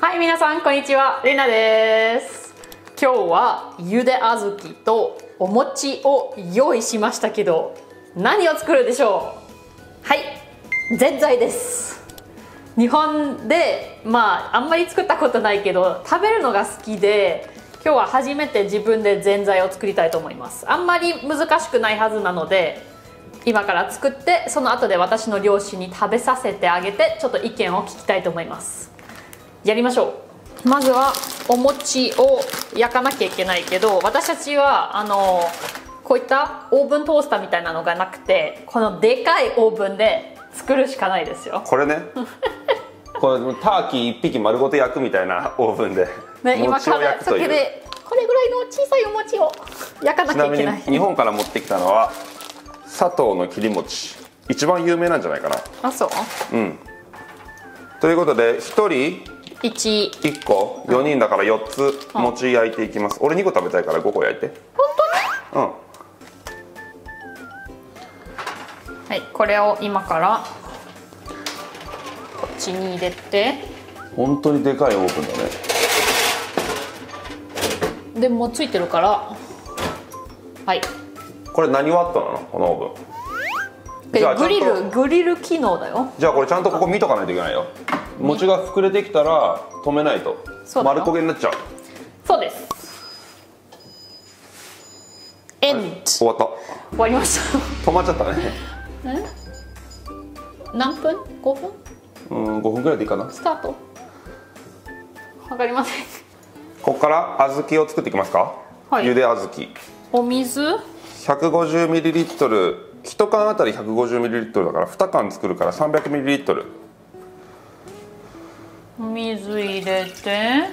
はい皆さんこんにちは。レナです。今日はゆで小豆とお餅を用意しましたけど何を作るでしょう？はいぜんざいです。日本でまああんまり作ったことないけど食べるのが好きで今日は初めて自分でぜんざいを作りたいと思います。あんまり難しくないはずなので今から作ってその後で私の両親に食べさせてあげてちょっと意見を聞きたいと思いますやりましょう。まずはお餅を焼かなきゃいけないけど私たちはあのこういったオーブントースターみたいなのがなくてこのでかいオーブンで作るしかないですよ。これね。これターキー1匹丸ごと焼くみたいなオーブンでね、今餅をからそ焼くという。れでこれぐらいの小さいお餅を焼かなきゃけない。日本から持ってきたのは砂糖の切り餅。一番有名なんじゃないかな。あそう。うん。ということで1人1 1個？4人だから4つ餅焼いていきます。俺2個食べたいから5個焼いて。本うん。当にはいこれを今からこっちに入れて。本当にでかいオーブンだね。でもうついてるから。はい。これ何ワットなの？このオーブン。でじゃあグリルグリル機能だよ。じゃあこれちゃんとここ見とかないといけないよ餅が膨れてきたら止めないと。丸焦げになっちゃう。そうです。エンド終わった。終わりました。止まっちゃったね。何分 ?5 分？うん5分ぐらいでいいかな。スタート。わかりません。ここから小豆を作っていきますか、はい。ゆで小豆。お水？150ml 1缶あたり 150ml だから2缶作るから 300ml お水入れて。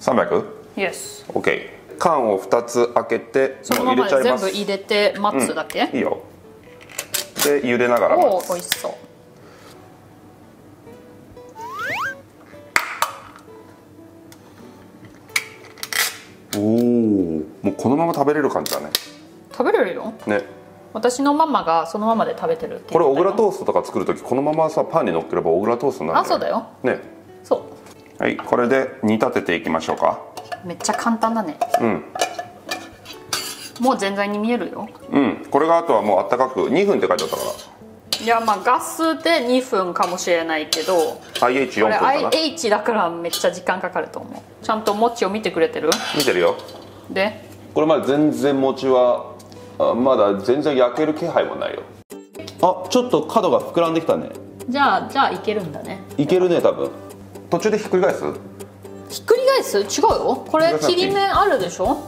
300? Yes OK 缶を2つ開けてそのもう入れちゃいます。部入れて待つだけ、いいよ。で茹でながらおおしそう。おおもうこのまま食べれる感じだね。食べれるよね私のママがそのままで食べてるってこれ小倉ートーストとか作る時このままさパンに乗っければ小倉トーストになるあそうだよ。ね。そう。はいこれで煮立てていきましょうか。めっちゃ簡単だね。うん。もう全然に見えるよ。うん。これがあとはもうあったかく2分って書いてあったかいやまあガスで2分かもしれないけどら IH4 これ分かな。IH だからめっちゃ時間かかると思う。ちゃんと餅を見てくれてる？見てるよ。で？これまだ全然餅はあまだ全然焼ける気配もないよ。あちょっと角が膨らんできたね。じゃあじゃあいけるんだね。いけるね多分。途中でひっくり返す？ひっくり返す？違うよ。これ切り目あるでしょ？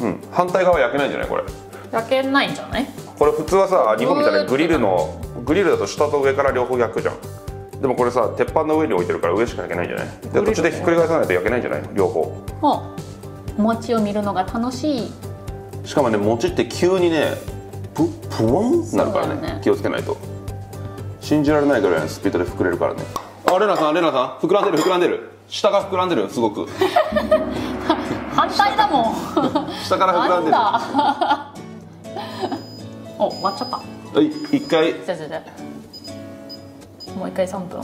うん。反対側焼けないんじゃない？これ。焼けないんじゃない？これ普通はさ日本みたいにグリルのグリルだと下と上から両方焼くじゃん。でもこれさ鉄板の上に置いてるから上しか焼けないんじゃない？で途中でひっくり返さないと焼けないんじゃない？両方。もう餅を見るのが楽しいしかもね餅って急にねププワンってなるからねね。気をつけないと。信じられないぐらいのスピードで膨れるからね。あレナさんレナさん膨らんでる膨らんでる。下が膨らんでるすごく。反対だもん。下から膨らんでる。お終わっちゃった。はい一回。もう一回3分。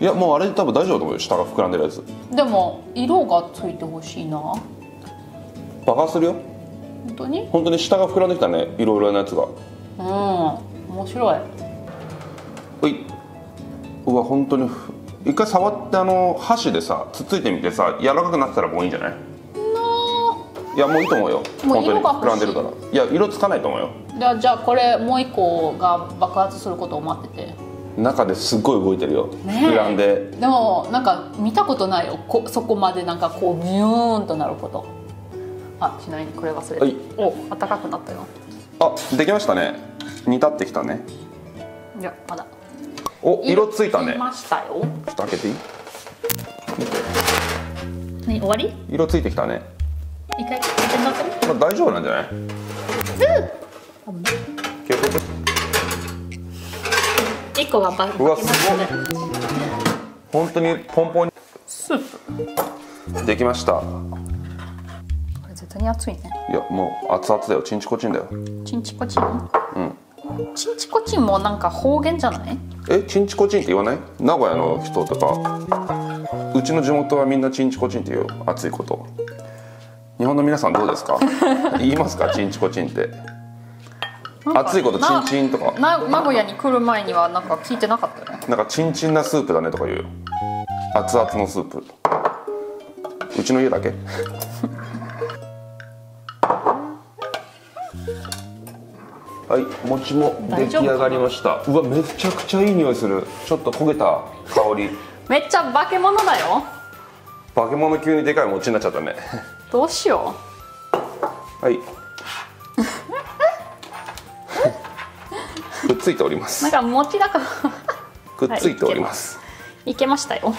いやもうあれで多分大丈夫だと思うよ下が膨らんでるやつ。でも色がついてほしいな。本爆発するよ当に？本当に下が膨らんできたねいろいろなやつが。うん面白い。はいうわ本当にふ一回触ってあの箸でさつっついてみてさ柔らかくなってたらもういいんじゃない？いやもういいと思うよ。もう本当に。色が膨らんでるから。いや色つかないと思うよ。じゃあじゃあこれもう一個が爆発することを待ってて。中ですっごい動いてるよ、膨らんで。でもなんか見たことないよ。こそこまでなんかこうビューンとなることあちなみにこれ忘れて、はい。お暖かくなったよ。あできましたね。煮立ってきたね。いやまだ。お色ついたね。きましたよ。ちょっと開けていい？何終わり？色ついてきたね。一回まあ大丈夫なんじゃない？気をつけて一個がバうわ開けましたね本当にポンポン。スープ。できましたに熱いね。いやもう熱々だよ。チンチコチンだよ。チンチコチンうん。チンチコチンもなんか方言じゃない？えチンチコチンって言わない？名古屋の人とか。うちの地元はみんなチンチコチンっていう。熱いこと。日本の皆さんどうですか？言いますか？チンチコチンって。熱いことチンチンとか。な名古屋に来る前にはなんか聞いてなかったよね。なんかチンチンなスープだねとか言うよ。熱々のスープ。うちの家だけ はい餅も出来上がりました。うわめちゃくちゃいい匂いする。ちょっと焦げた香り。めっちゃ化け物だよ。化け物急にでかい餅になっちゃったね。どうしよはい。くっついております。うなんか餅だから。くっついております、いけましたよ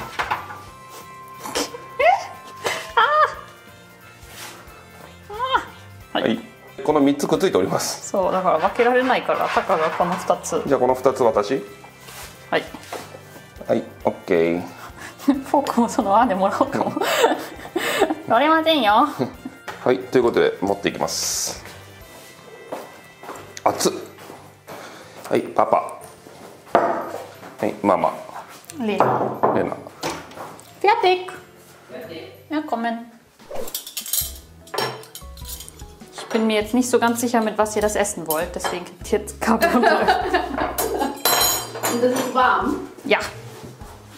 この3つくっついております。そうだから分けられないからタカがこの2つ。じゃあこの2つ私はい。はいオッケー。フォークもその案でもらおうかも。取れませんよ。はいということで持っていきます。熱っ。はいパパ。はいママ。Lena. レナ。Fertig. Ja, kommen. Ich bin mir jetzt nicht so ganz sicher, mit was ihr das essen wollt, deswegen gibt jetzt Carbonara. Und das ist warm. ja,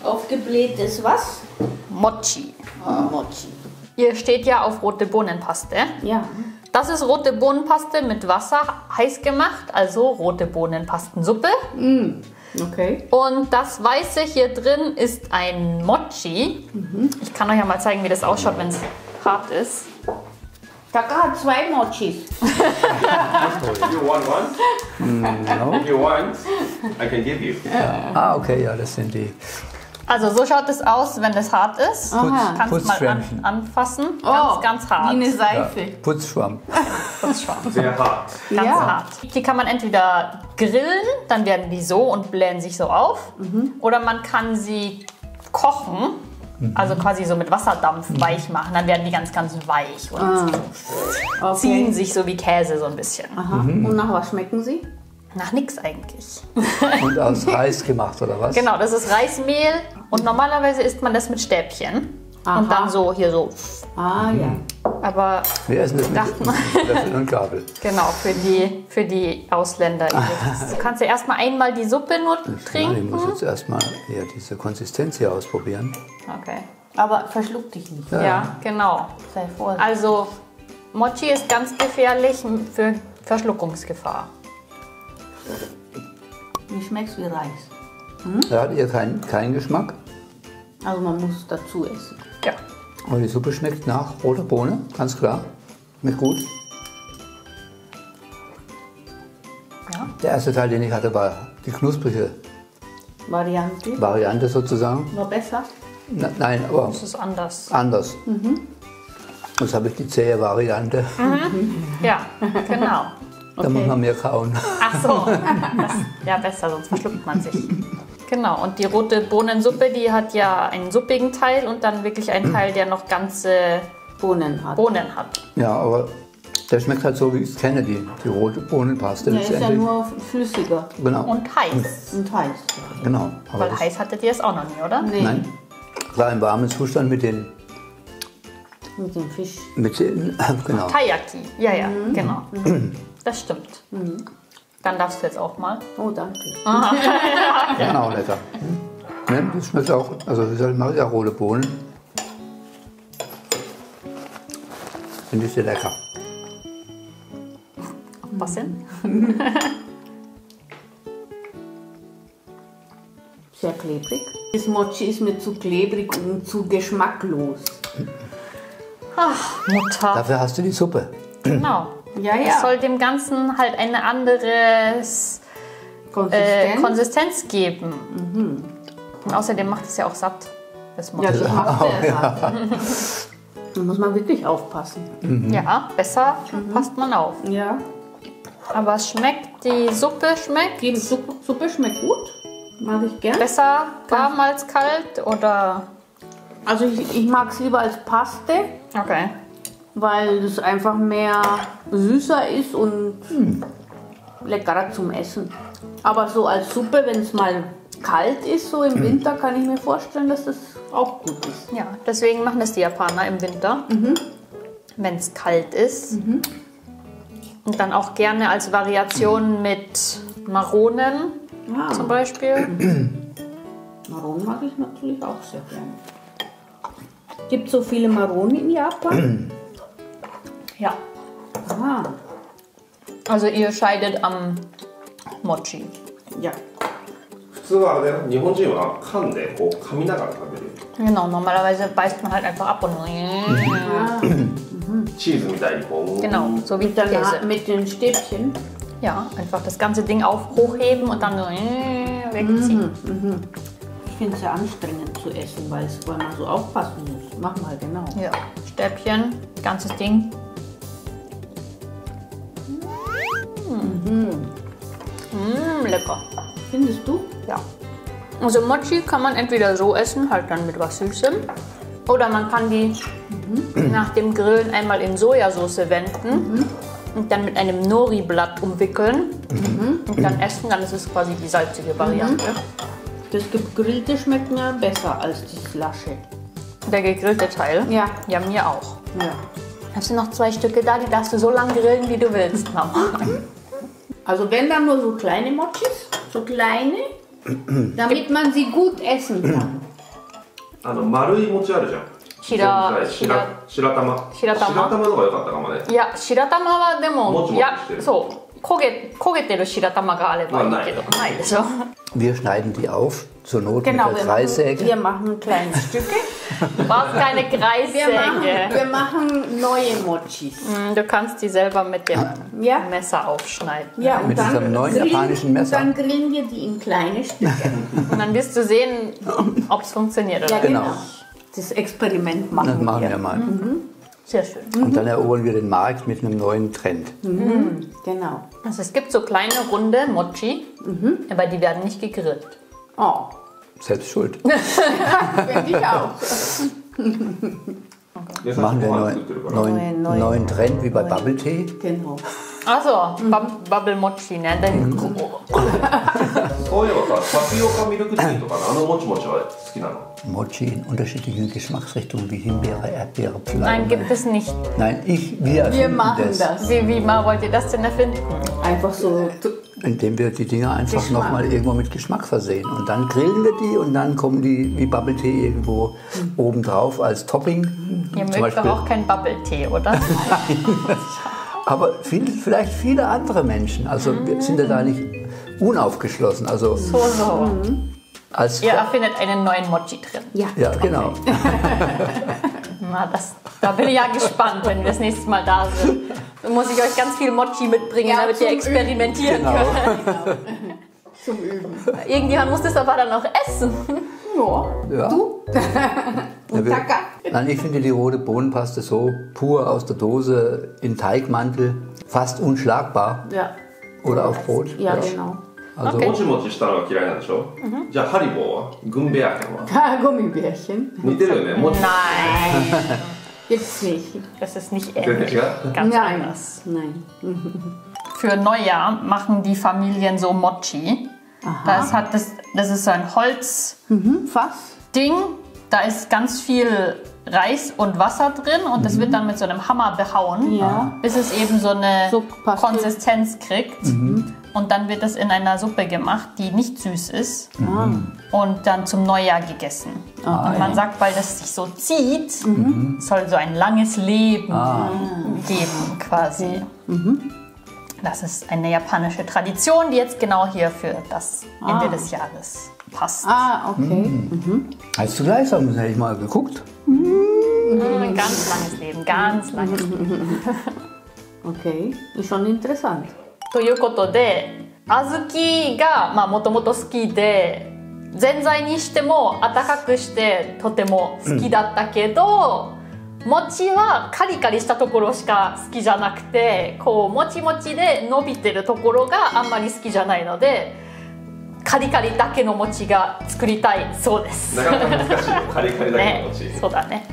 Aufgeblähtes was? Mochi. Ah, Mochi. Ihr steht ja auf rote Bohnenpaste. Ja. Das ist rote Bohnenpaste mit Wasser heiß gemacht, also rote Bohnenpastensuppe. Okay. Und das Weiße hier drin ist ein Mochi. Ich kann euch ja mal zeigen, wie das ausschaut, wenn es hart ist. Taka hat zwei Mochis. You want one? No? If you want, I can give you Ah, okay, ja, das sind die Also so schaut es aus, wenn es hart ist. Aha. Kannst mal an, Putzschwämmchen. anfassen. Ganz, ganz hart. Wie eine Ja, Seife. Putzschwamm. Putzschwamm. Sehr hart Ganz Ja. hart. Die kann man entweder grillen, dann werden die so und blähen sich so auf. Oder man kann sie kochen, also quasi so mit Wasserdampf weich machen. Dann werden die ganz, ganz weich und ziehen Okay. sich so wie Käse so ein bisschen. Aha. Und nach was schmecken sie? Nach nix eigentlich. Und aus Reis gemacht, oder was? Genau, das ist Reismehl und normalerweise isst man das mit Stäbchen. Aha. Und dann so hier so. Ah, ja. Aber Wir essen das mit Löffel und Gabel. Genau, für die, für die Ausländer. Du kannst ja erstmal einmal die Suppe nur Nein, ich trinken. muss jetzt erstmal hier diese Konsistenz hier ausprobieren. Okay. Aber verschluck dich nicht. Ja, genau. Sei vorsichtig. Also, Mochi ist ganz gefährlich für Verschluckungsgefahr. Wie schmeckt's wie Reis? Da hat ihr keinen keinen Geschmack. Also man muss dazu essen. Aber die Suppe schmeckt nach roter Bohne, ganz klar. Schmeckt gut. Ja. Der erste Teil, den ich hatte, war die knusprige Variante. Variante sozusagen. War besser? Na, nein, aber Das ist anders. anders. Jetzt habe ich die zähe Variante. Ja, genau. Da muss man mehr kauen. Ach so. Das, ja, besser, sonst verschluckt man sich. Genau, und die rote Bohnensuppe, die hat ja einen suppigen Teil und dann wirklich einen Teil, der noch ganze Bohnen hat. Bohnen hat. Ja, aber der schmeckt halt so, wie ich es kenne, die, die rote Bohnenpaste. Der ist ja nur flüssiger Genau, Und heiß. und heiß. genau. Aber Weil heiß hattet ihr es auch noch nie, oder? Nee, nein, klar im warmen Zustand mit den, mit dem Fisch. mit den genau. Taiyaki. Ja, ja, genau. Das stimmt. Dann darfst du jetzt auch mal. Oh, danke. Genau, lecker. Hm? Ne, das schmeckt auch, also gesagt, ich mache ja rote Bohnen. Finde ich sehr lecker. Was denn? Sehr klebrig. Das Mochi ist mir zu klebrig und zu geschmacklos. Mutter. Dafür hast du die Suppe. Genau. Ja, Es ja. soll dem Ganzen halt eine andere äh, Konsistenz. Konsistenz geben. Und außerdem macht es ja auch satt. Das ja, das macht der satt. Da muss man wirklich aufpassen. Ja, besser passt man auf. Ja. Aber es schmeckt, die Suppe schmeckt Die Suppe, Suppe schmeckt gut. Mag ich gern. besser warm als kalt oder. Also ich, ich mag es lieber als Paste, Okay. Weil es einfach mehr süßer ist und leckerer zum Essen. Aber so als Suppe, wenn es mal kalt ist, so im Winter, kann ich mir vorstellen, dass das auch gut ist. Ja, deswegen machen das die Japaner im Winter, wenn es kalt ist. Und dann auch gerne als Variation mit Maronen Ah, zum Beispiel. Maronen mag ich natürlich auch sehr gerne. Gibt so viele Maronen in Japan? Ja, ah, also ihr scheidet am Mochi. ja. 普通はあれだよ日本人は噛んでこう噛みながら食べる Genau, normalerweise beißt man halt einfach ab und Ah, チーズみたいにこう genau, so wie mit, der Na Käse. mit den Stäbchen. Ja, einfach das ganze Ding auf hochheben und dann so wegziehen. Ich finde es sehr anstrengend zu essen, weil, es, weil man so aufpassen muss. Mach mal, genau. Ja, Stäbchen, ganzes Ding. Mm. Mm, lecker. Findest du? Ja. Also Mochi kann man entweder so essen, halt dann mit was Süßem. Oder man kann die nach dem Grillen einmal in Sojasauce wenden und dann mit einem Nori-Blatt umwickeln und dann essen. Dann ist es quasi die salzige Variante. Das gegrillte schmeckt mir besser als das Lasche. Der gegrillte Teil. Ja. Ja, mir auch. Ja. Hast du noch zwei Stücke da? Die darfst du so lange grillen, wie du willst, Mama. Also wenn dann nur so kleine Mochis, so kleine, damit man sie gut essen kann. あの丸い餅あるじゃん白全体白白玉白玉白玉の方が良かったかもねいや白玉はでももちもちいやしてるそう 焦げ焦げてる白玉があればいいけどまあないでしょ Wir schneiden die auf, zur Not Genau, mit wir der machen, Kreissäge. wir machen kleine Stücke. Du brauchst keine Wir machen, Kreissäge wir machen neue Mochis. Mm, du kannst die selber mit dem Ja. Messer aufschneiden Ja, und Mit dann diesem neuen grillen- japanischen Messer. Dann grillen wir die in kleine Stücke. und dann wirst du sehen ob es funktioniert oder Ja, nicht. genau. Genau. Das Experiment machen, Das machen wir. wir mal. Sehr schön. Mhm. Und dann erobern wir den Markt mit einem neuen Trend. Mhm. Genau. Also es gibt so kleine runde Mochi, mhm. aber die werden nicht gegrillt. Oh. Selbst schuld. Finde ich auch. Machen wir einen neuen, neuen, neuen, Trend wie bei Bubble Tea. Genau. Achso, Bub Bubble Mochi, ne? Dann mhm. タピオカミルクティーとかのあのもちもちは好きなの Mochi in unterschiedlichen Geschmacksrichtungen wie Himbeere, Erdbeere, nein Pflaume. gibt es nicht Nein, ich, wir erfinden Wir machen das, das. wie, wie mal wollt ihr das denn erfinden Einfach so. indem wir die Dinger einfach Geschmack. nochmal irgendwo mit Geschmack versehen. Und dann grillen wir die und dann kommen die wie Bubble Tea irgendwo oben drauf als Topping. ihr Zum mögt doch Beispiel. auch kein Bubble Tee oder Aber viel, vielleicht viele andere Menschen. Also wir sind ja da nicht unaufgeschlossen. Also so so als Ihr erfindet einen neuen Mochi-Trend. Ja. ja, genau. Na, das, da bin ich ja gespannt, wenn wir das nächste Mal da sind. Dann muss ich euch ganz viel Mochi mitbringen, Ja, damit ihr experimentieren Genau. könnt. Zum Üben. Irgendjemand muss das aber dann auch essen. Ja. Ja. Du? Ja, Und wir- Taka? Nein, ich finde die rote Bohnenpaste so pur aus der Dose in Teigmantel fast unschlagbar. Ja. Oder auf Brot. Ja, genau. Also Okay.もちもちしたのが嫌いなんでしょ、じゃあハリボーはグンベアケンは Gummibärchen. 似てるよねもち Nein, Gibt's nicht. das ist nicht 全然 ähnlich. 違う Ganz Nein. anders. Nein. Für Neujahr machen die Familien so Mochi. Das, hat das, das ist so ein Holzding. Fass? Da ist ganz viel Reis und Wasser drin und das wird dann mit so einem Hammer behauen, Ja. bis es eben so eine. Konsistenz kriegt. Und dann wird es in einer Suppe gemacht, die nicht süß ist und dann zum Neujahr gegessen. und man sagt, weil das sich so zieht, soll so ein langes Leben geben quasi. Das ist eine japanische Tradition, die jetzt genau hier für das Ende des Jahres passt. Ah, okay. Heißt du gleich müssen, hätte ich mal geguckt. Ein ganz langes Leben, ganz langes Leben. Okay. Ist schon interessant. ということで小豆がまあもともと好きでぜんざいにしても温かくしてとても好きだったけど、餅はカリカリしたところしか好きじゃなくてこうもちもちで伸びてるところがあんまり好きじゃないのでカリカリだけの餅が作りたいそうです。なかなか難しいよ。カリカリだけねの餅、そうだね。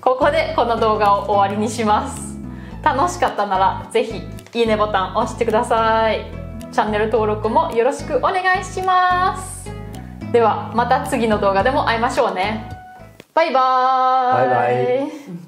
ここでこの動画を終わりにします。楽しかったならぜひいいねボタン押してください。チャンネル登録もよろしくお願いします。ではまた次の動画でも会いましょうね。バイバーイ。バイバイ